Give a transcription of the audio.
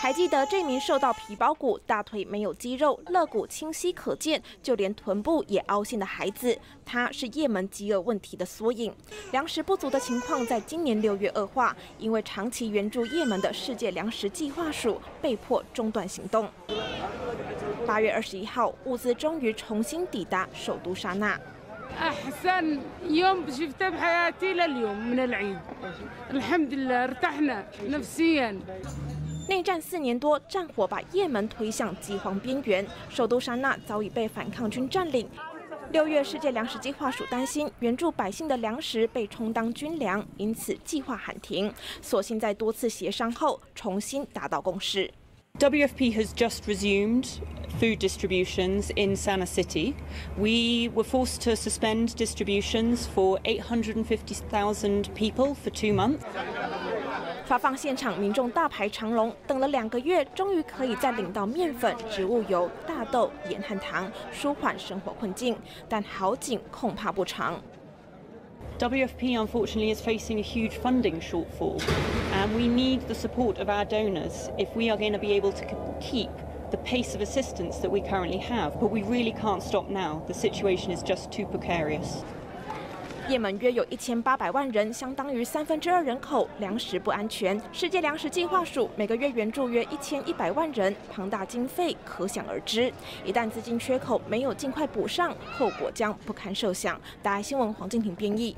还记得这名受到皮包骨、大腿没有肌肉、肋骨清晰可见，就连臀部也凹陷的孩子，他是也门饥饿问题的缩影。粮食不足的情况在今年六月恶化，因为长期援助也门的世界粮食计划署被迫中断行动。八月二十一号，物资终于重新抵达首都沙那。أحسن يوم شفته بحياتي لليوم من العيد الحمد لله ارتحنا نفسيا 内战四年多，战火把也门推向饥荒边缘，首都沙那早已被反抗军占领。六月，世界粮食计划署担心援助百姓的粮食被充当军粮，因此计划喊停。所幸在多次协商后，重新达到共识。WFP has just resumed food distributions in Sana City. We were forced to suspend distributions for 850,000 people for two months. 发放现场，民众大排长龙，等了两个月，终于可以再领到面粉、植物油、大豆、盐和糖，舒缓生活困境。但好景恐怕不长。WFP unfortunately is facing a huge funding shortfall, and we need the support of our donors if we are going to be able to keep the pace of assistance that we currently have. But we really can't stop now. The situation is just too precarious. 也门约有一千八百万人，相当于三分之二人口，粮食不安全。世界粮食计划署每个月援助约一千一百万人，庞大经费可想而知。一旦资金缺口没有尽快补上，后果将不堪设想。大爱新闻黄敬婷编译。